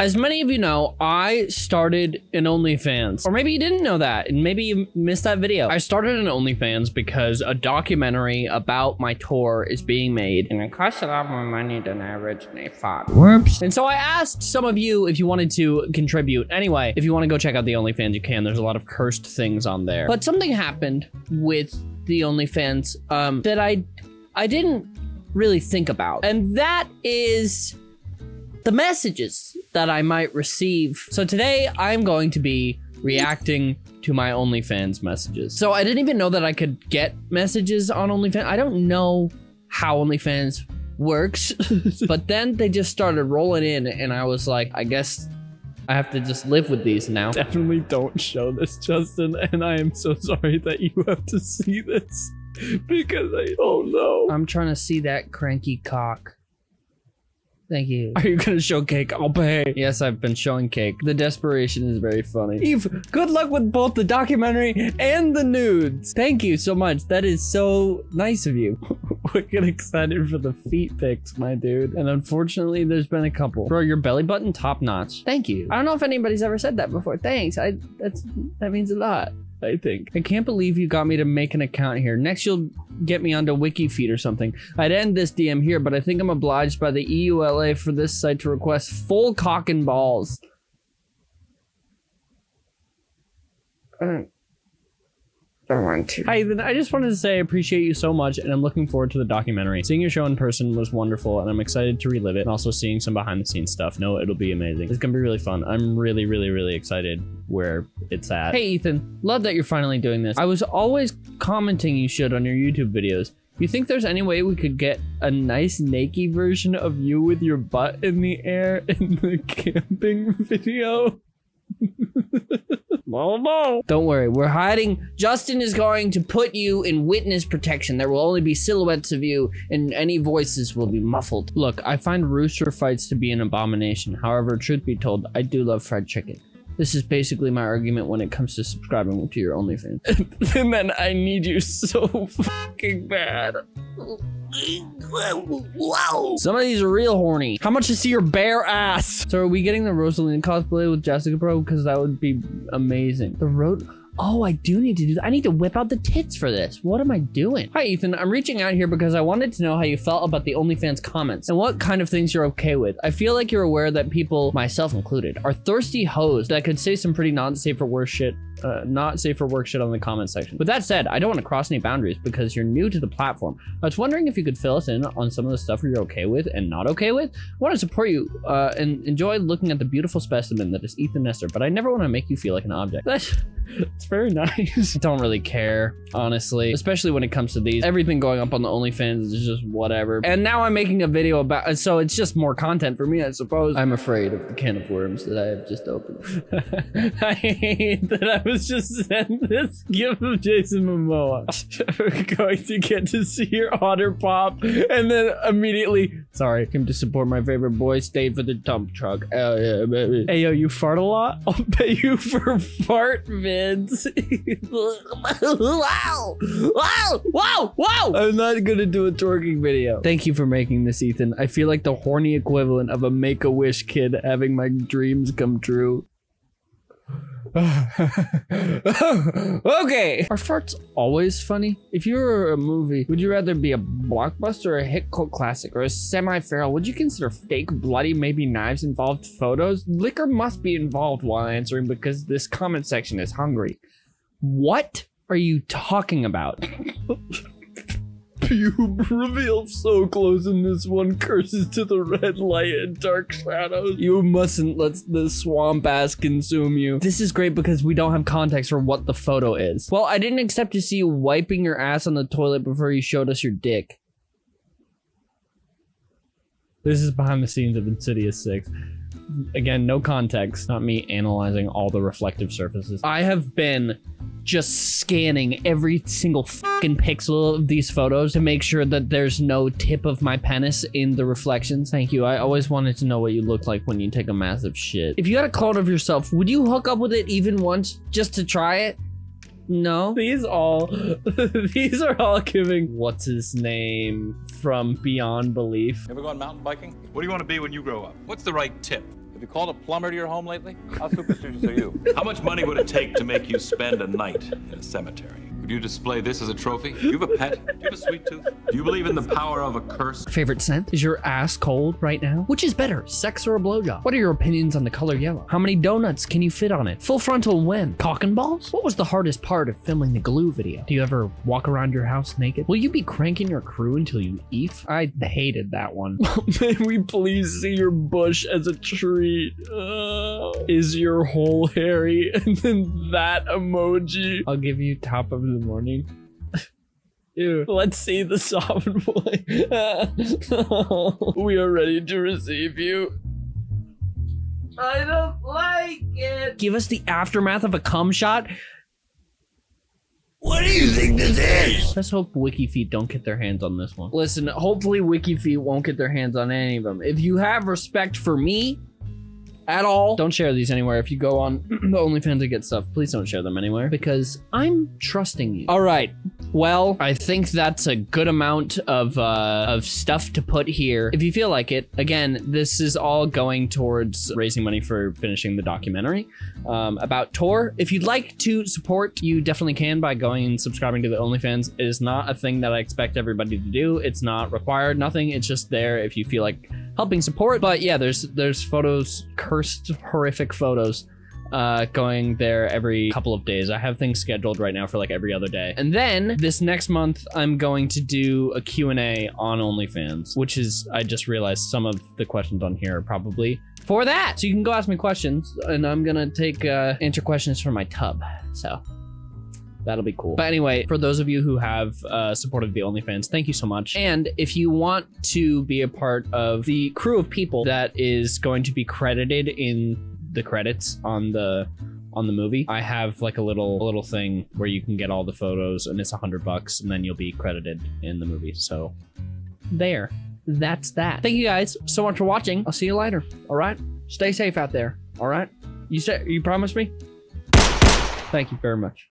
As many of you know, I started an OnlyFans. Or maybe you didn't know that, and maybe you missed that video. I started an OnlyFans because a documentary about my tour is being made, and it costs a lot more money than I originally thought. Whoops. And so I asked some of you if you wanted to contribute. Anyway, if you want to go check out the OnlyFans, you can. There's a lot of cursed things on there. But something happened with the OnlyFans um, that I I didn't really think about, and that is the messages that I might receive. So today I'm going to be reacting to my OnlyFans messages. So I didn't even know that I could get messages on OnlyFans. I don't know how OnlyFans works, but then they just started rolling in and I was like, I guess I have to just live with these now. Definitely don't show this, Justin, and I am so sorry that you have to see this because I oh, don't know. I'm trying to see that cranky cock. Thank you. Are you gonna show cake? I'll pay. Yes, I've been showing cake. The desperation is very funny. Eve, good luck with both the documentary and the nudes. Thank you so much. That is so nice of you. Wicked excited for the feet pics, my dude. And unfortunately, there's been a couple. Bro, your belly button top notch. Thank you. I don't know if anybody's ever said that before. Thanks. I that's that means a lot. I think. I can't believe you got me to make an account here. Next, you'll get me onto WikiFeet or something. I'd end this DM here, but I think I'm obliged by the EULA for this site to request full cock and balls. Don't want to. Hi, then I just wanted to say I appreciate you so much, and I'm looking forward to the documentary. Seeing your show in person was wonderful, and I'm excited to relive it, and also seeing some behind the scenes stuff. No, it'll be amazing. It's gonna be really fun. I'm really, really, really excited where it's at. Hey, Ethan. Love that you're finally doing this. I was always commenting you should on your YouTube videos. You think there's any way we could get a nice naked version of you with your butt in the air in the camping video? Don't worry, we're hiding. Justin is going to put you in witness protection. There will only be silhouettes of you, and any voices will be muffled. Look, I find rooster fights to be an abomination. However, truth be told, I do love fried chicken. This is basically my argument when it comes to subscribing to your OnlyFans. then I need you so fucking bad. Wow. Some of these are real horny. How much to see your bare ass? So are we getting the Rosalina cosplay with Jessica Pro? Because that would be amazing. The road. Oh, I do need to do that. I need to whip out the tits for this. What am I doing? Hi, Ethan. I'm reaching out here because I wanted to know how you felt about the OnlyFans comments and what kind of things you're okay with. I feel like you're aware that people, myself included, are thirsty hoes that could say some pretty not safe for work shit, uh, not safe for work shit on the comment section. With that said, I don't want to cross any boundaries because you're new to the platform. I was wondering if you could fill us in on some of the stuff you're okay with and not okay with. I want to support you uh, and enjoy looking at the beautiful specimen that is Ethan Nestor, but I never want to make you feel like an object. That's it's very nice. Don't really care, honestly, especially when it comes to these. Everything going up on the OnlyFans is just whatever. And now I'm making a video about, so it's just more content for me, I suppose. I'm afraid of the can of worms that I have just opened. I hate that I was just sent this gift of Jason Momoa. We're going to get to see your otter pop, and then immediately, sorry, came to support my favorite boy, stayed for the dump truck. Oh, yeah, baby. Hey, yo, you fart a lot? I'll pay you for fart vids. wow! Wow! Wow! Wow! I'm not gonna do a twerking video. Thank you for making this, Ethan. I feel like the horny equivalent of a make-a-wish kid having my dreams come true. okay. Are farts always funny? If you were a movie, would you rather be a blockbuster a hit cult classic or a semi-feral? Would you consider fake, bloody, maybe knives involved photos? Liquor must be involved while answering because this comment section is hungry. What are you talking about? pube revealed so close in this one curses to the red light and dark shadows. You mustn't let the swamp ass consume you. This is great because we don't have context for what the photo is. Well, I didn't expect to see you wiping your ass on the toilet before you showed us your dick. This is behind the scenes of Insidious 6 again, no context, not me analyzing all the reflective surfaces. I have been just scanning every single fucking pixel of these photos to make sure that there's no tip of my penis in the reflections. Thank you. I always wanted to know what you look like when you take a massive shit. If you had a clone of yourself, would you hook up with it even once just to try it? No. These all, these are all giving what's his name from Beyond Belief. Ever gone mountain biking? What do you want to be when you grow up? What's the right tip? Have you called a plumber to your home lately? How superstitious are you? How much money would it take to make you spend a night in a cemetery? Would you display this as a trophy? Do you have a pet? Do you have a sweet tooth? Do you believe in the power of a curse? Favorite scent? Is your ass cold right now? Which is better, sex or a blowjob? What are your opinions on the color yellow? How many donuts can you fit on it? Full frontal when? Cock and balls? What was the hardest part of filming the glue video? Do you ever walk around your house naked? Will you be cranking your crew until you eef? I hated that one. May we please see your bush as a treat? Uh, is your hole hairy? And then that emoji. I'll give you top of the morning. Ew. Let's see the soft boy. we are ready to receive you. I don't like it. Give us the aftermath of a cum shot. What do you think this is? Let's hope WikiFeet don't get their hands on this one. Listen, hopefully WikiFeet won't get their hands on any of them. If you have respect for me, at all. Don't share these anywhere. If you go on the OnlyFans and get stuff, please don't share them anywhere because I'm trusting you. All right. Well, I think that's a good amount of uh, of stuff to put here. If you feel like it, again, this is all going towards raising money for finishing the documentary um, about Tor. If you'd like to support, you definitely can by going and subscribing to the OnlyFans. It is not a thing that I expect everybody to do. It's not required. Nothing. It's just there if you feel like helping support. But yeah, there's there's photos, cursed, horrific photos uh, going there every couple of days. I have things scheduled right now for like every other day. And then this next month, I'm going to do a Q&A on OnlyFans, which is, I just realized some of the questions on here are probably for that. So you can go ask me questions and I'm gonna take, uh, answer questions from my tub. So That'll be cool. But anyway, for those of you who have uh, supported the OnlyFans, thank you so much. And if you want to be a part of the crew of people that is going to be credited in the credits on the on the movie, I have like a little a little thing where you can get all the photos, and it's a hundred bucks, and then you'll be credited in the movie. So there, that's that. Thank you guys so much for watching. I'll see you later. All right, stay safe out there. All right, you say you promise me. Thank you very much.